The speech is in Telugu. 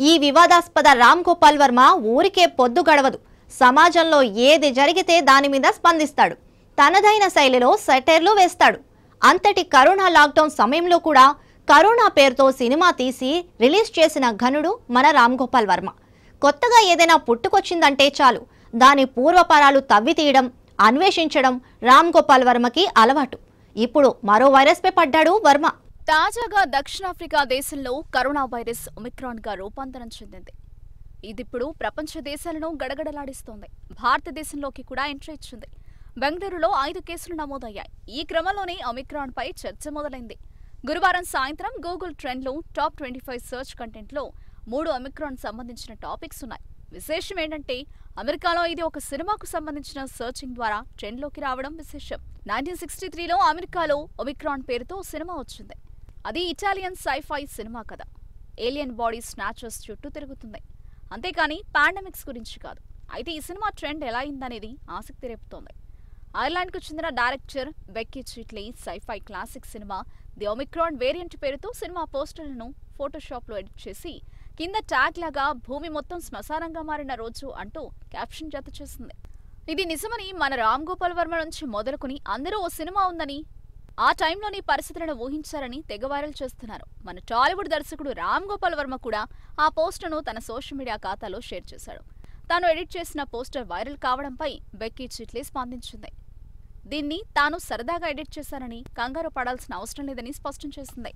ఈ వివాదాస్పద రామ్ గోపాల్ వర్మ ఊరికే పొద్దు గడవదు. సమాజంలో ఏది జరిగితే దాని మీద స్పందిస్తాడు. తనదైన శైలిలో సెటైర్లు వేస్తాడు. అంతటి కరోనా లాక్డౌన్ సమయంలో కూడా కరోనా పేరుతో సినిమా తీసి రిలీజ్ చేసిన ఘనుడు మన రామ్ గోపాల్ వర్మ. కొత్తగా ఏదైనా పుట్టుకొచ్చిందంటే చాలు. దాని పూర్వపరాలు తవ్వి తీయడం అన్వేషించడం రామ్ గోపాల్ వర్మకి అలవాటు. ఇప్పుడు మరో వైరస్పై పడ్డాడు వర్మ. తాజాగా దక్షిణాఫ్రికా దేశంలో కరోనా వైరస్ ఒమిక్రాన్గా రూపాంతరం చెందింది. ఇదిప్పుడు ప్రపంచ దేశాలను గడగడలాడిస్తోంది. భారతదేశంలోకి కూడా ఎంట్రీ ఇచ్చింది. బెంగళూరులో ఐదు కేసులు నమోదయ్యాయి. ఈ క్రమంలోనే ఒమిక్రాన్ పై చర్చ మొదలైంది. గురువారం సాయంత్రం గూగుల్ ట్రెండ్లో టాప్ ట్వంటీ ఫైవ్ సెర్చ్ కంటెంట్లో మూడు ఒమిక్రాన్ సంబంధించిన టాపిక్స్ ఉన్నాయి. విశేషం ఏంటంటే అమెరికాలో ఇది ఒక సినిమాకు సంబంధించిన సర్చింగ్ ద్వారా ట్రెండ్లోకి రావడం విశేషం. నైన్టీన్ సిక్స్టీ త్రీలో అమెరికాలో ఒమిక్రాన్ పేరుతో సినిమా వచ్చింది. అది ఇటాలియన్ సైఫై సినిమా కథ. ఏలియన్ బాడీ స్నాచర్స్ చుట్టూ తిరుగుతుంది. అంతేకాని పాండమిక్స్ గురించి కాదు. అయితే ఈ సినిమా ట్రెండ్ ఎలా అయిందనేది ఆసక్తి రేపుతోంది. ఐర్లాండ్కు చెందిన director Becky Cheatle sci fi classic cinema the Omicron variant పేరుతో సినిమా పోస్టర్లను ఫోటోషాప్లో ఎడిట్ చేసి కింద ట్యాగ్ లాగా భూమి మొత్తం శ్మశానంగా మారిన రోజు అంటూ క్యాప్షన్ జత చేసింది. ఇది నిజమని మన రామ్ గోపాల్ వర్మ నుంచి మొదలుకుని అందరూ ఓ సినిమా ఉందని ఆ టైంలోని పరిస్థితులను ఊహించారని తెగ వైరల్ చేస్తున్నారు. మన టాలీవుడ్ దర్శకుడు రామ్ గోపాల్ వర్మ కూడా ఆ పోస్టును తన సోషల్ మీడియా ఖాతాలో షేర్ చేశాడు. తాను ఎడిట్ చేసిన పోస్టర్ వైరల్ కావడంపై బెక్కీ చిట్లీ స్పందించింది. దీన్ని తాను సరదాగా ఎడిట్ చేశానని కంగారు పడాల్సిన అవసరం లేదని స్పష్టం చేసింది.